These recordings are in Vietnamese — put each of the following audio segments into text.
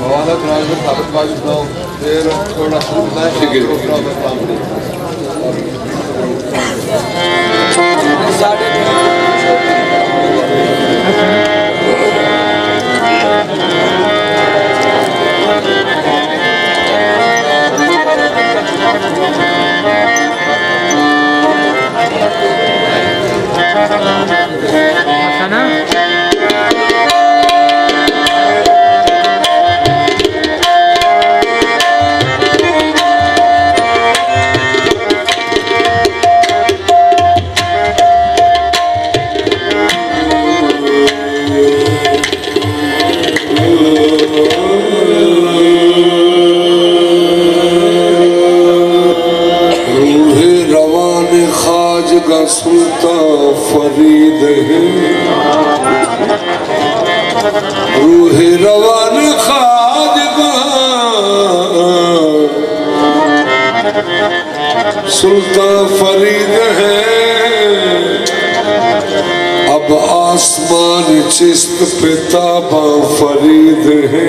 Well, I don't know, I would have advised well. con la comunidad que Sana? عطا فرید ہے روح روان خادمہ سلطان فرید ہے۔ اب آسمان چست پہ تاباں فرید ہے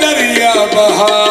दरिया बार